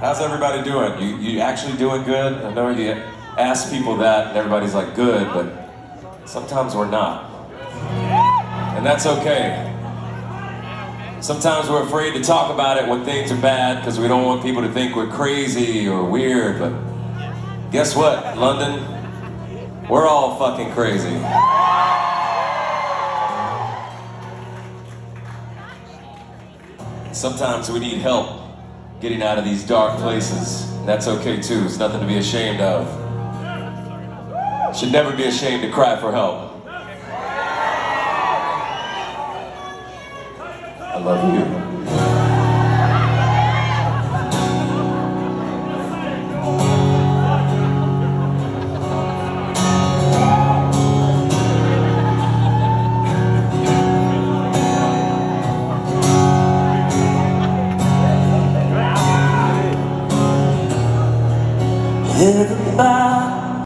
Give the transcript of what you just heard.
How's everybody doing? You, you actually doing good? I know you ask people that and everybody's like, good, but sometimes we're not. And that's okay. Sometimes we're afraid to talk about it when things are bad because we don't want people to think we're crazy or weird, but guess what, London? We're all fucking crazy. Sometimes we need help getting out of these dark places. And that's okay too. It's nothing to be ashamed of. Should never be ashamed to cry for help. I love you. Everybody